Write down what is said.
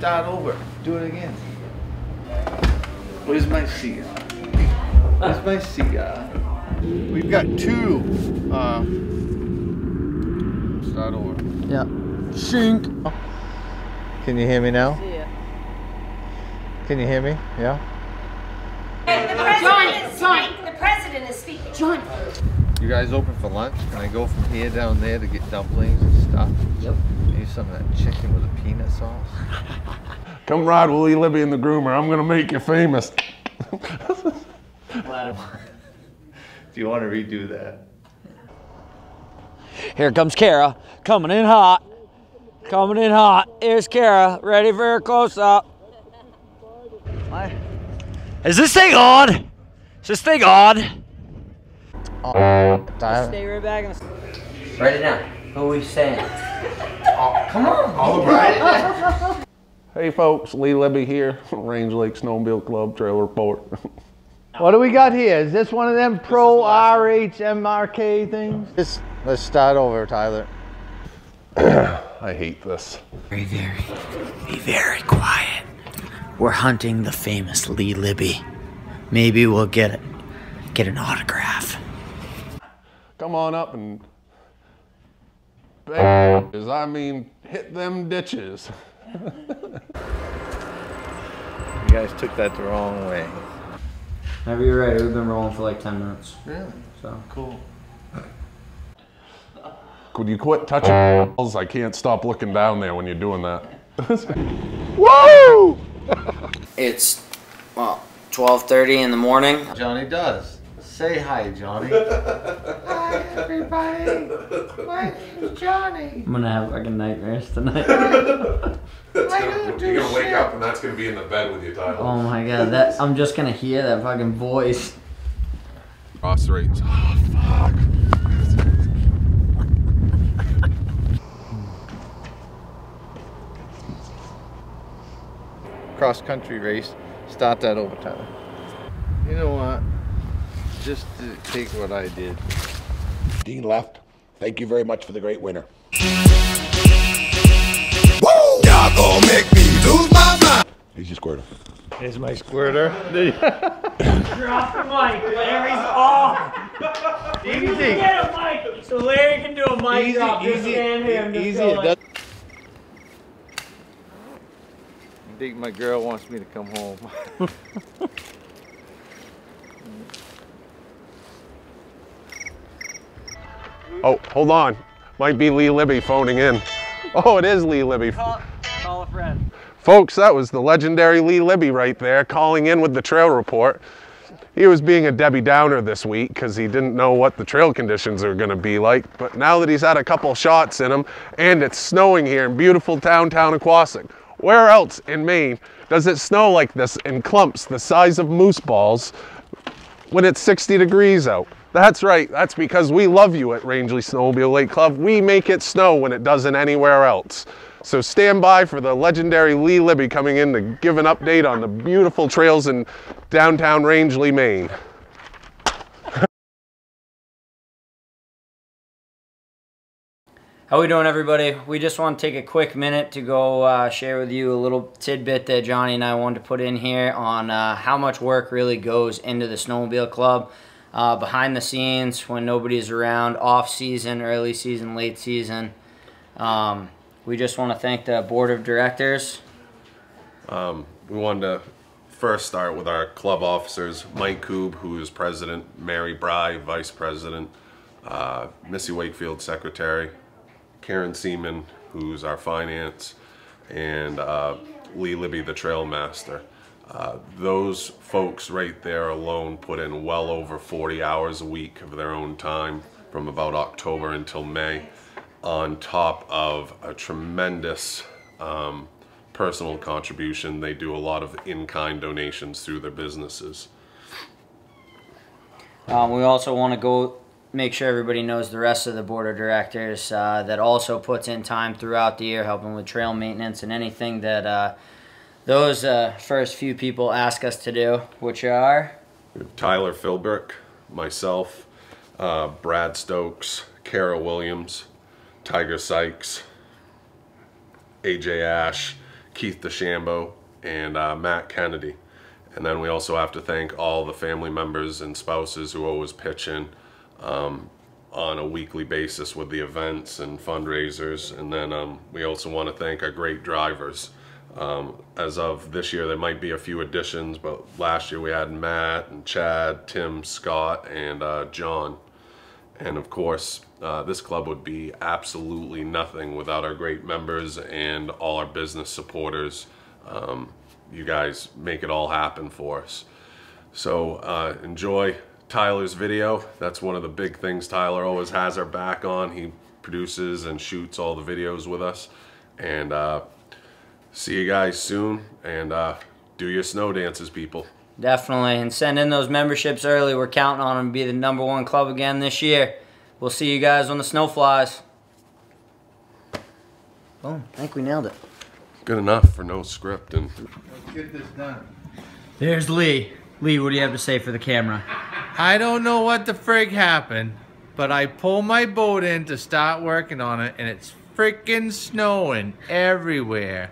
Start over. Do it again. Where's my cigar? Where's my cigar? We've got two. Uh, start over. Yeah. Shink. Can you hear me now? Yeah. Can you hear me? Yeah? The president is speaking. The president is speaking. John. You guys open for lunch? Can I go from here down there to get dumplings and stuff? Yep. Maybe some of that chicken with a peanut sauce? Come ride with Lee Libby and the groomer. I'm gonna make you famous. Do you want to redo that? Here comes Kara, coming in hot. Coming in hot. Here's Kara, ready for a close up. Is this thing on? Is this thing on? Stay right back in the. Write it down. Who are we saying? Oh, come on. Hey folks, Lee Libby here, Rangeley Lake Snowmobile Club Trailer Report. What do we got here? Is this one of them pro RHMRK things? Let's, let's start over, Tyler. I hate this. Very, very, be very quiet. We're hunting the famous Lee Libby. Maybe we'll get it, get an autograph. Come on up and bang, I mean, hit them ditches. You guys took that the wrong way. Whenever you're ready, we've been rolling for like 10 minutes. Really? So. Cool. Could you quit touching balls? I can't stop looking down there when you're doing that. Woo! It's, well, 12.30 in the morning. Johnny does. Say hi, Johnny. hi, everybody. My name's Johnny. I'm gonna have fucking nightmares tonight. You're gonna wake up and that's gonna be in the bed with you, Tyler. oh my god, that I'm just gonna hear that fucking voice. Cross rates. Oh, fuck. Cross country race. Start that overtime. You know what? Just to take what I did. Dean left. Thank you very much for the great winner. Woo! Y'all gon' make me lose my mind. He's your squirter. Here's my squirter. Drop the mic, Larry's off. Easy. Get a mic so Larry can do a mic Easy, drop. Just easy, stand here and easy. It does- I think my girl wants me to come home. Oh, hold on. Might be Lee Libby phoning in. Oh, it is Lee Libby. Call, call a friend. Folks, that was the legendary Lee Libby right there calling in with the trail report. He was being a Debbie Downer this week because he didn't know what the trail conditions are going to be like. But now that he's had a couple shots in him and it's snowing here in beautiful downtown Oquossoc, where else in Maine does it snow like this in clumps the size of moose balls when it's 60 degrees out? That's right, that's because we love you at Rangeley Snowmobile Lake Club. We make it snow when it doesn't anywhere else. So stand by for the legendary Lee Libby coming in to give an update on the beautiful trails in downtown Rangeley, Maine. How we doing, everybody? We just want to take a quick minute to go uh, share with you a little tidbit that Johnny and I wanted to put in here on uh, how much work really goes into the snowmobile club uh, behind the scenes when nobody's around, off season, early season, late season. Um, we just want to thank the board of directors. We wanted to first start with our club officers, Mike Koob, who is president, Mary Bry, vice president, uh, Missy Wakefield, secretary, Karen Seaman, who's our finance, and uh, Lee Libby, the trail master. Uh, those folks right there alone put in well over 40 hours a week of their own time from about October until May, on top of a tremendous um, personal contribution. They do a lot of in-kind donations through their businesses. Um, we also want to go make sure everybody knows the rest of the board of directors uh, that also puts in time throughout the year helping with trail maintenance and anything that uh, those uh, first few people ask us to do, which are Tyler Philbrick, myself, uh, Brad Stokes, Kara Williams, Tiger Sykes, AJ Ash, Keith DeChambeau, and uh, Matt Kennedy. And then we also have to thank all the family members and spouses who always pitch in um, on a weekly basis with the events and fundraisers. And then um, we also want to thank our great drivers. Um, as of this year, there might be a few additions, but last year we had Matt and Chad, Tim, Scott, and uh, John. And of course, uh, this club would be absolutely nothing without our great members and all our business supporters. Um, you guys make it all happen for us. So uh, enjoy Tyler's video. That's one of the big things Tyler always has our back on. He produces and shoots all the videos with us. And uh, see you guys soon. And uh, do your snow dances, people. Definitely. And send in those memberships early. We're counting on them to be the number one club again this year. We'll see you guys when the snow flies. Boom. I think we nailed it. Good enough for no script and Let's get this done. There's Lee. Lee, what do you have to say for the camera? I don't know what the frig happened, but I pulled my boat in to start working on it, and it's freaking snowing everywhere.